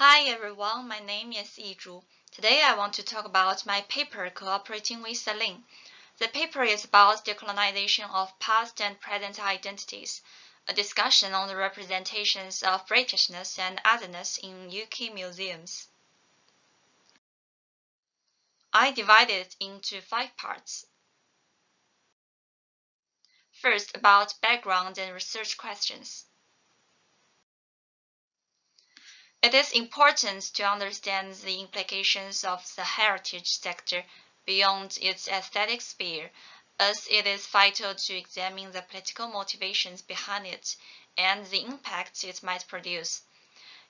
Hi everyone, my name is Yizhu. Today I want to talk about my paper cooperating with Celine. The paper is about decolonization of past and present identities, a discussion on the representations of Britishness and otherness in UK museums. I divided it into five parts. First, about background and research questions. It is important to understand the implications of the heritage sector beyond its aesthetic sphere, as it is vital to examine the political motivations behind it and the impact it might produce.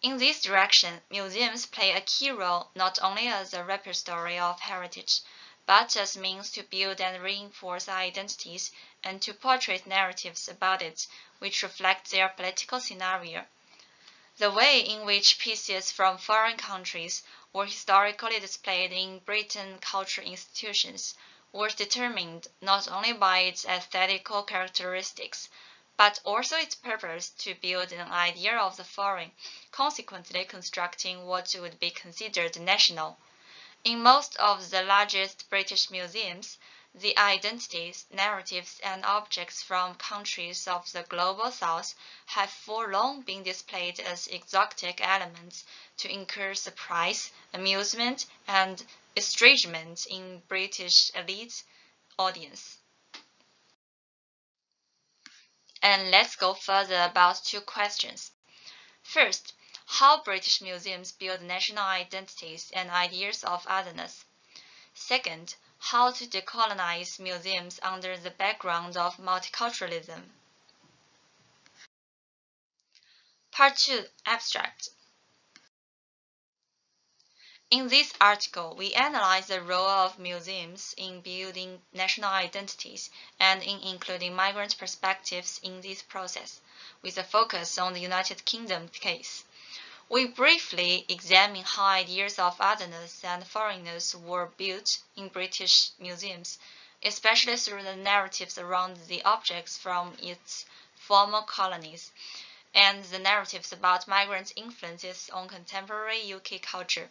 In this direction, museums play a key role not only as a repository of heritage, but as means to build and reinforce identities and to portray narratives about it which reflect their political scenario. The way in which pieces from foreign countries were historically displayed in Britain cultural institutions was determined not only by its aesthetical characteristics, but also its purpose to build an idea of the foreign, consequently constructing what would be considered national. In most of the largest British museums, the identities, narratives, and objects from countries of the Global South have for long been displayed as exotic elements to incur surprise, amusement, and estrangement in British elite audience. And let's go further about two questions. First, how British museums build national identities and ideas of otherness. Second, how to decolonize museums under the background of multiculturalism. Part 2 Abstract In this article, we analyze the role of museums in building national identities and in including migrant perspectives in this process, with a focus on the United Kingdom case. We briefly examine how ideas of otherness and foreignness were built in British museums, especially through the narratives around the objects from its former colonies, and the narratives about migrant influences on contemporary UK culture.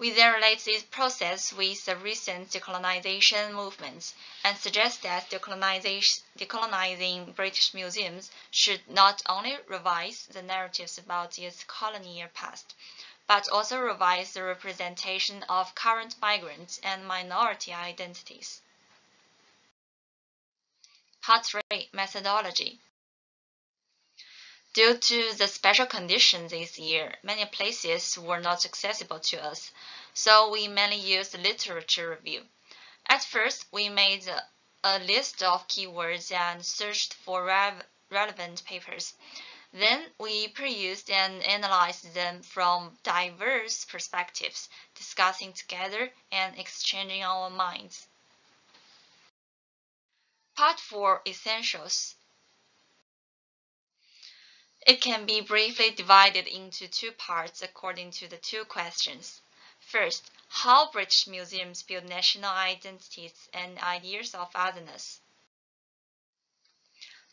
We then relate this process with the recent decolonization movements and suggest that decolonizing British museums should not only revise the narratives about its colonial past, but also revise the representation of current migrants and minority identities. Part 3 Methodology Due to the special conditions this year, many places were not accessible to us, so we mainly used literature review. At first, we made a, list of keywords and searched for re relevant papers. Then we perused and analyzed them from diverse perspectives, discussing together and exchanging our minds. Part 4 Essentials it can be briefly divided into two parts according to the two questions. First, how British museums build national identities and ideas of otherness.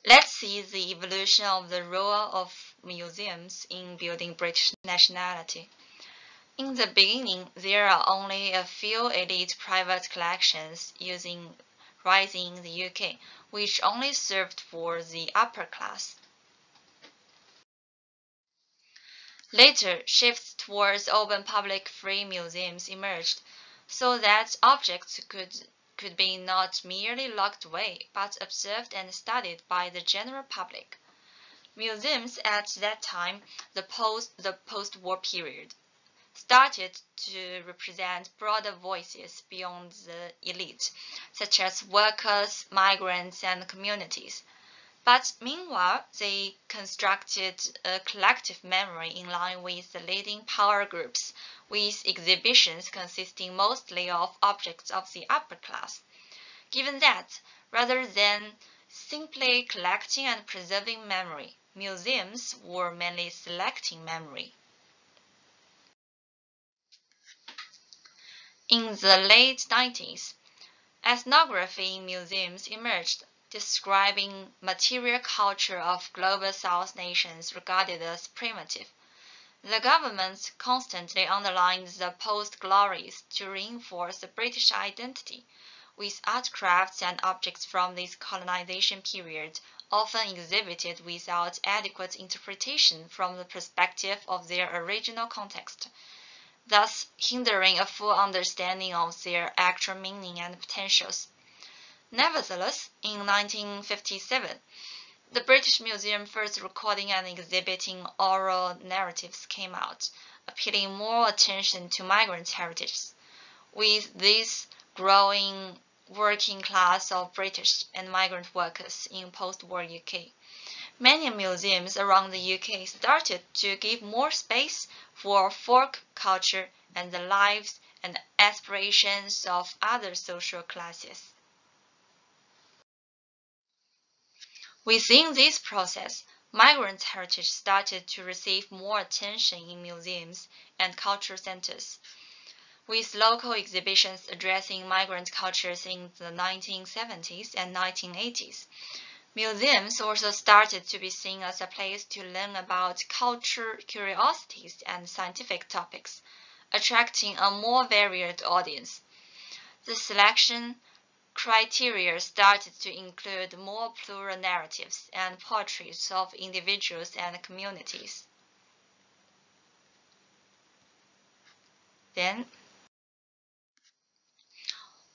Let's see the evolution of the role of museums in building British nationality. In the beginning, there are only a few elite private collections using rising in the UK, which only served for the upper class. Later, shifts towards open public free museums emerged, so that objects could, could be not merely locked away, but observed and studied by the general public. Museums at that time, the post the post-war period, started to represent broader voices beyond the elite, such as workers, migrants, and communities. But meanwhile, they constructed a collective memory in line with the leading power groups, with exhibitions consisting mostly of objects of the upper class. Given that, rather than simply collecting and preserving memory, museums were mainly selecting memory. In the late 90s, ethnography in museums emerged describing material culture of global south nations regarded as primitive. The government constantly underlined the post-glories to reinforce the British identity, with art crafts and objects from this colonization period often exhibited without adequate interpretation from the perspective of their original context, thus hindering a full understanding of their actual meaning and potentials. Nevertheless, in 1957, the British Museum first recording and exhibiting oral narratives came out, appealing more attention to migrant heritage. With this growing working class of British and migrant workers in post-war UK, many museums around the UK started to give more space for folk culture and the lives and aspirations of other social classes. Within this process, migrant heritage started to receive more attention in museums and cultural centers, with local exhibitions addressing migrant cultures in the 1970s and 1980s. Museums also started to be seen as a place to learn about culture curiosities and scientific topics, attracting a more varied audience. The selection criteria started to include more plural narratives and portraits of individuals and communities. Then,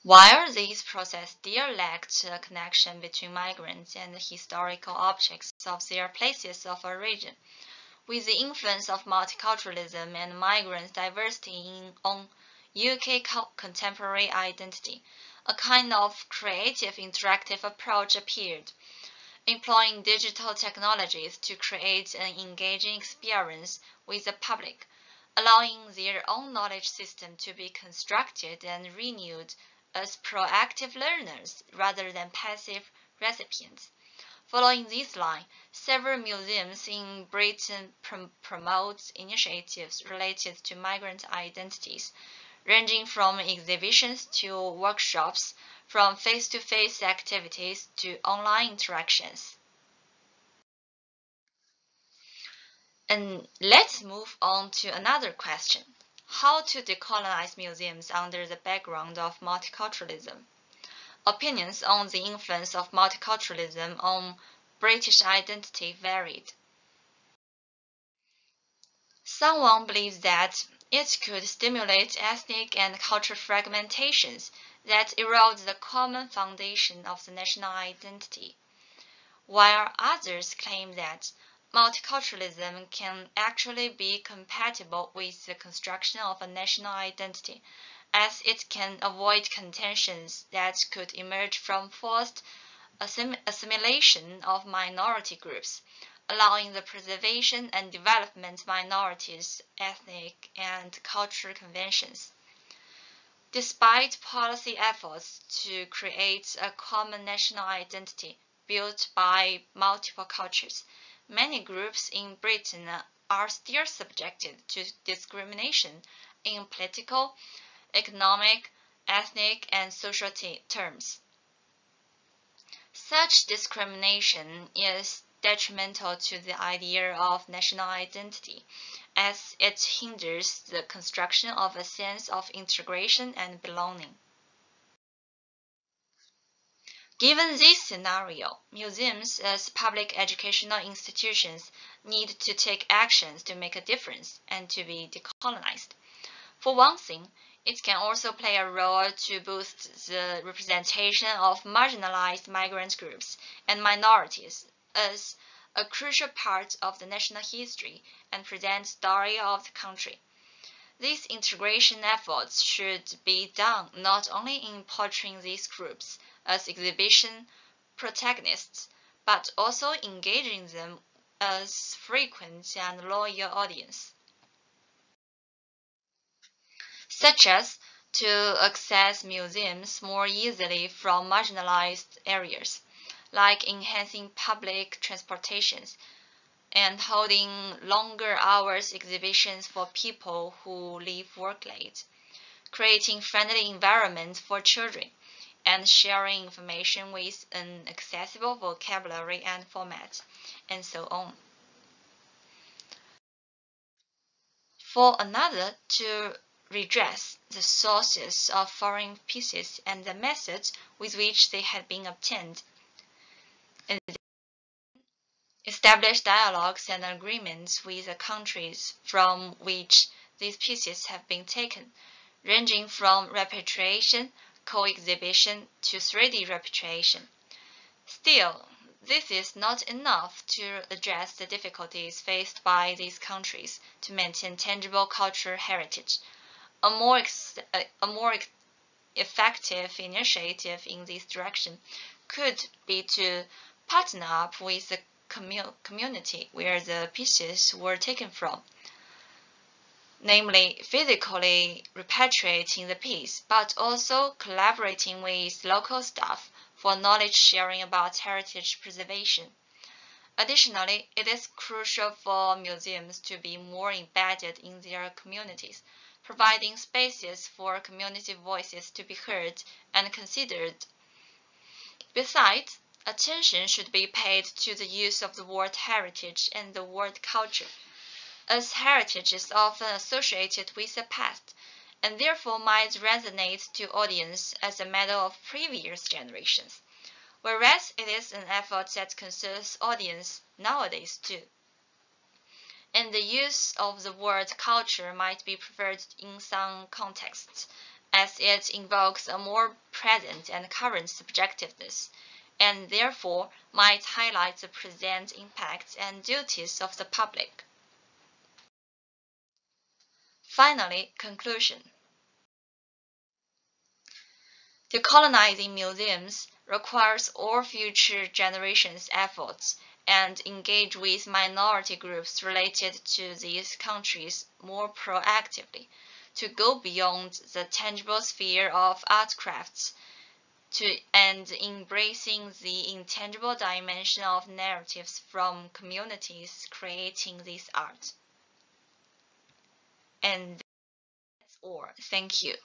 while this process still lacked a connection between migrants and historical objects of their places of origin, with the influence of multiculturalism and migrants' diversity in, on UK contemporary identity, a kind of creative interactive approach appeared, employing digital technologies to create an engaging experience with the public, allowing their own knowledge system to be constructed and renewed as proactive learners rather than passive recipients. Following this line, several museums in Britain prom promote initiatives related to migrant identities, ranging from exhibitions to workshops, from face-to-face -face activities to online interactions. And let's move on to another question. How to decolonize museums under the background of multiculturalism? Opinions on the influence of multiculturalism on British identity varied. Someone believes that it could stimulate ethnic and cultural fragmentations that erode the common foundation of the national identity, while others claim that multiculturalism can actually be compatible with the construction of a national identity, as it can avoid contentions that could emerge from forced assimilation of minority groups allowing the preservation and development minorities' ethnic and cultural conventions. Despite policy efforts to create a common national identity built by multiple cultures, many groups in Britain are still subjected to discrimination in political, economic, ethnic, and social terms. Such discrimination is detrimental to the idea of national identity, as it hinders the construction of a sense of integration and belonging. Given this scenario, museums as public educational institutions need to take actions to make a difference and to be decolonized. For one thing, it can also play a role to boost the representation of marginalized migrant groups and minorities as a crucial part of the national history and present story of the country. These integration efforts should be done not only in portraying these groups as exhibition protagonists, but also engaging them as frequent and loyal audience, such as to access museums more easily from marginalized areas like enhancing public transportations and holding longer hours exhibitions for people who leave work late, creating friendly environments for children, and sharing information with an accessible vocabulary and format, and so on. For another, to redress the sources of foreign pieces and the methods with which they had been obtained. And establish dialogues and agreements with the countries from which these pieces have been taken, ranging from repatriation, co-exhibition to 3D repatriation. Still, this is not enough to address the difficulties faced by these countries to maintain tangible cultural heritage. A more, a more effective initiative in this direction could be to partner up with the commu community where the pieces were taken from, namely physically repatriating the piece, but also collaborating with local staff for knowledge sharing about heritage preservation. Additionally, it is crucial for museums to be more embedded in their communities providing spaces for community voices to be heard and considered. Besides, attention should be paid to the use of the word heritage and the word culture, as heritage is often associated with the past and therefore might resonate to audience as a matter of previous generations, whereas it is an effort that concerns audience nowadays too. And the use of the word culture might be preferred in some contexts, as it invokes a more present and current subjectiveness, and therefore might highlight the present impacts and duties of the public. Finally, conclusion. Decolonizing museums requires all future generations' efforts and engage with minority groups related to these countries more proactively, to go beyond the tangible sphere of art crafts to, and embracing the intangible dimension of narratives from communities creating this art. And that's all. Thank you.